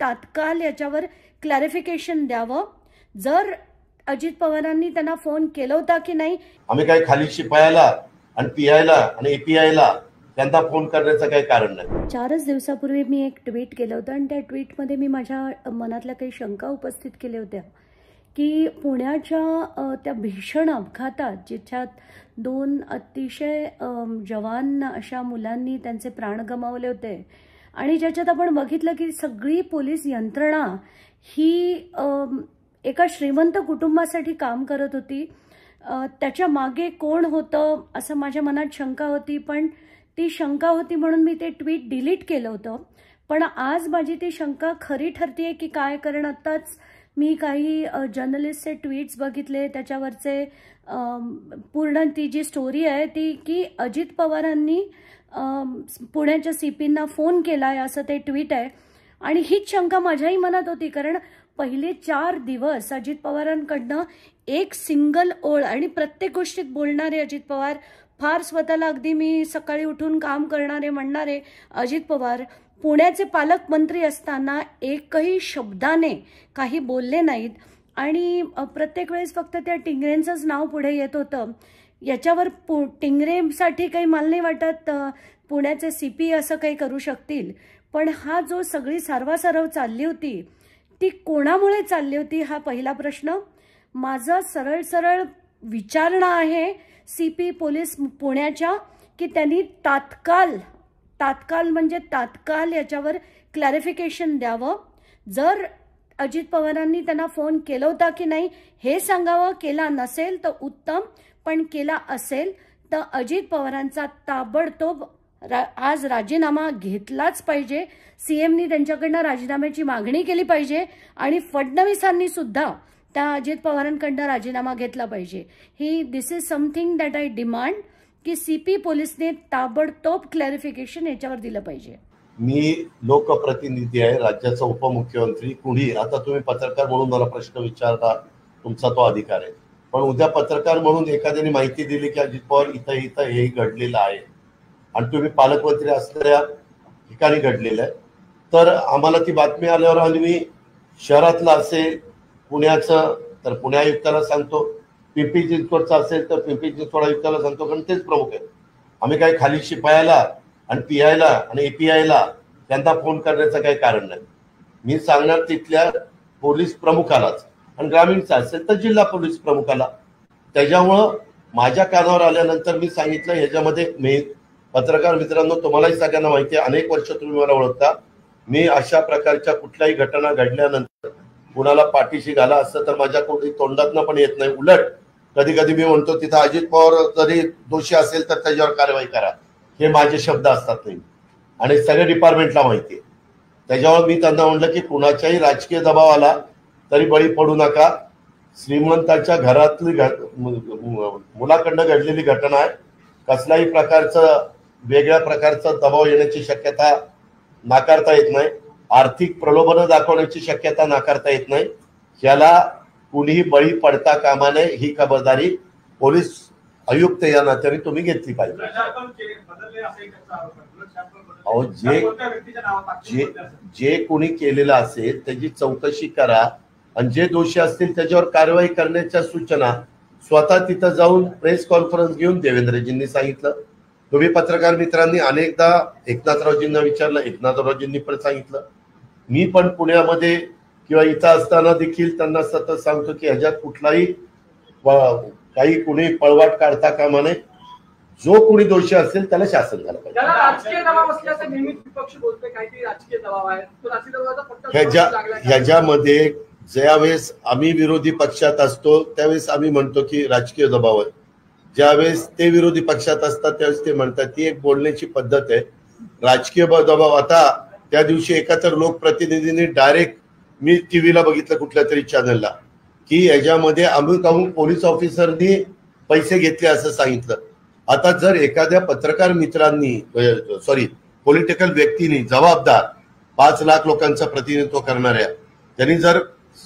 तात्काळ याच्यावर क्लॅरिफिकेशन द्यावं. जर अजित पवारांनी त्यांना फोन केला होता की नाही आम्ही काही खाली शिपायाला आणि पीआयला आणि एपीआयला त्यांना फोन करण्याचं काही कारण नाही. चारच दिवसापूर्वी मी एक ट्विट केलं होतं आणि त्या ट्विटमध्ये मी माझ्या मनातल्या काही शंका उपस्थित केल्या होत्या. की पुण्याच्या त्या भीषण अपघातात जिच्यात दोन अतिशय जवान अशा मुलांनी त्यांचे प्राण गमावले होते आणि ज्याच्यात आपण बघितलं की सगळी पोलीस यंत्रणा ही एका श्रीमंत कुटुंबासाठी काम करत होती. त्याच्यामागे कोण होतं असं माझ्या मनात शंका होती पण ती शंका होती म्हणून मी ते ट्विट डिलीट केलं होतं. पण आज माझी ती शंका खरी ठरते की काय? कारण आत्ताच मी काही जर्नलिस्टचे ट्विट्स बघितले त्याच्यावरचे पूर्ण ती जी स्टोरी आहे ती की अजित पवारांनी पुण्याच्या सी पींना फोन केला आहे असं ते ट्विट आहे. आणि हीच शंका माझ्याही मनात होती कारण पहिले चार दिवस अजित पवारांकडनं एक सिंगल ओळ आणि प्रत्येक गोष्टीत बोलणारे अजित पवार फार स्वतःला अगदी मी सकाळी उठून काम करणारे म्हणणारे अजित पवार पुण्याचे पालकमंत्री असताना एकही शब्दाने काही बोलले नाहीत. आणि प्रत्येक वेळेस फक्त त्या टिंगरेंचंच नाव पुढे येत होतं. याच्यावर पु टिंगरेसाठी काही मला नाही वाटत पुण्याचे सी पी असं काही करू शकतील. पण हा जो सगळी सारवासारव चालली होती ती कोणामुळे चालली होती हा पहिला प्रश्न? माझा सरळ सरळ विचारणा आहे सी पी पोलीस पुण्याच्या की त्यांनी तात्काळ तात्काळ म्हणजे तात्काळ याच्यावर क्लॅरिफिकेशन द्यावं. जर अजित पवारांनी त्यांना फोन केला होता की नाही हे सांगावं केला नसेल तर उत्तम पण केला असेल तर अजित पवारांचा ताबडतोब रा आज राजीनामा घेतलाच पाहिजे. सीएमनी त्यांच्याकडनं राजीनाम्याची मागणी केली पाहिजे आणि फडणवीसांनी सुद्धा त्या अजित पवारांकडनं राजीनामा घेतला पाहिजे. ही this is something that I demand की सी पी पोलिसने ताबडतोब क्लॅरिफिकेशन याच्यावर दिलं पाहिजे. मी लोकप्रतिनिधी आहे राज्याचा उपमुख्यमंत्री कुणी? आता तुम्ही पत्रकार म्हणून मला प्रश्न विचारता तुमचा तो अधिकार आहे. पण उद्या पत्रकार म्हणून एखाद्याने माहिती दिली की अजित पवार इथं इथं हेही घडलेलं आहे. आणि तुम्ही पालकमंत्री असलेल्या ठिकाणी घडलेलं आहे. तर आम्हाला ती बातमी आल्यावर आम्ही मी शहरातलं असेल पुण्याचं तर पुणे आयुक्ताला सांगतो पिंपरी चिंचवडचा असेल तर पिंपरी चिंचवड आयुक्ताला सांगतो कारण तेच प्रमुख आहेत. आम्ही काही खाली शिपायाला आणि पी आयला आणि एपीआयला त्यांना फोन करण्याचं काही कारण नाही. मी सांगणार तिथल्या पोलीस प्रमुखालाच आणि ग्रामीणचा असेल तर जिल्हा पोलीस प्रमुखाला. त्याच्यामुळं माझ्या कानावर आल्यानंतर मी सांगितलं ह्याच्यामध्ये मी पत्रकार मित्रांनो तुम्हालाही सगळ्यांना माहिती आहे अनेक वर्ष तुम्ही मला ओळखता. मी अशा प्रकारच्या कुठल्याही घटना घडल्यानंतर कुणाला पाठीशी घाला असतं तर माझ्या कोणी तोंडातनं पण येत नाही. उलट कधी कधी मी म्हणतो तिथं अजित पवार जरी दोषी असेल तर त्याच्यावर कारवाई करा. हे माझे शब्द असतात नाही आणि सगळ्या डिपार्टमेंटला माहिती आहे. त्याच्यावर मी त्यांना म्हणलं की कुणाच्याही राजकीय दबाव आला तरी बळी पडू नका. श्रीमंताच्या घरातली घट मुलाकडनं घडलेली घटना आहे. कसल्याही प्रकारचं वेगळ्या प्रकारचा दबाव येण्याची शक्यता नाकारता येत नाही. आर्थिक प्रलोभनं दाखवण्याची शक्यता नाकारता येत नाही. याला कुणीही बळी पडता कामा नये ही खबरदारी पोलीस आयुक्त या नात्याने तुम्ही घेतली पाहिजे. अहो, जे- जे जे कोणी केलेलं असेल त्याची चौकशी करा. आणि जे दोषी असतील त्याच्यावर कारवाई करण्याच्या सूचना स्वतः तिथं जाऊन प्रेस कॉन्फरन्स घेऊन देवेंद्रजींनी सांगितलं. तुम्ही पत्रकार मित्रांनी अनेकदा एकनाथरावजींना विचारलं एकनाथरावजींनी पण सांगितलं. मी पण पुण्यामध्ये किंवा इथं असताना देखील त्यांना सतत सांगतो की ह्याच्यात कुठलाही काही कुणी पळवाट काढता कामा नये. जो कोणी दोषी असेल त्याला शासन झालं पाहिजे? ह्याच्यामध्ये ज्यावेळेस आम्ही विरोधी पक्षात असतो त्यावेळेस आम्ही म्हणतो की राजकीय दबाव आहे. ज्यावेळेस ते विरोधी पक्षात असतात त्यावेळेस ते म्हणतात. ती एक बोलण्याची पद्धत आहे. राजकीय दबाव. आता त्या दिवशी एका तर लोकप्रतिनिधींनी डायरेक्ट मी टीव्हीला बघितलं कुठल्या तरी चॅनलला की याच्यामध्ये अमुक अमुक पोलीस ऑफिसरनी पैसे घेतले असं सांगितलं. आता जर एखाद्या पत्रकार मित्रांनी सॉरी पॉलिटिकल व्यक्तींनी जबाबदार पाच लाख लोकांचं प्रतिनिधित्व करणाऱ्या त्यांनी जर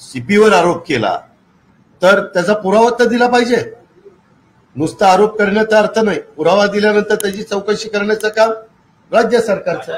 सीपीवर आरोप केला तर त्याचा पुरावा तर दिला पाहिजे. नुसता आरोप करण्याचा अर्थ नाही. पुरावा दिल्यानंतर त्याची चौकशी करण्याचं काम राज्य सरकारचं.